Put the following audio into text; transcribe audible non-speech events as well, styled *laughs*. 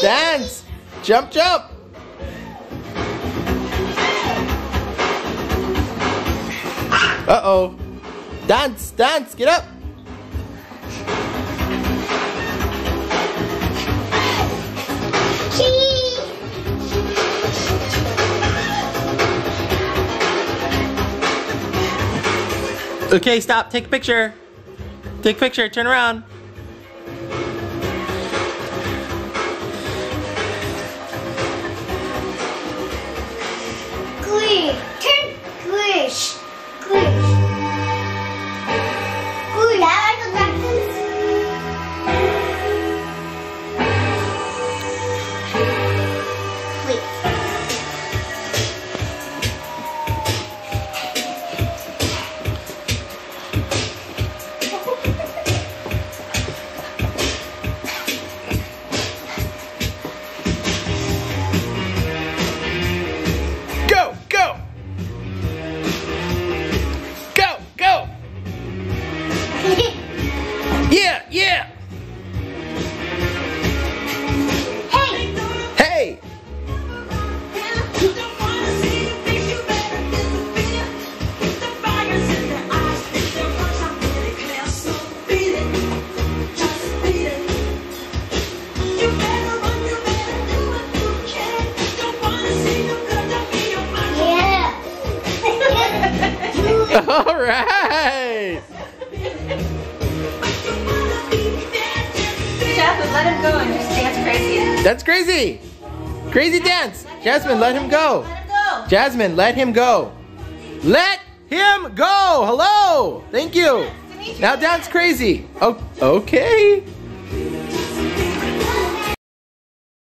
Dance! Jump, jump! Uh oh. Dance, dance, get up! Okay, stop. Take a picture. Take a picture. Turn around. *laughs* All right. Jasmine, let him go and just dance crazy. That's crazy. Crazy dance. Jasmine, let him go. Let him go. Jasmine, let him go. Let him go. Hello. Thank you. Now dance crazy. Oh, okay.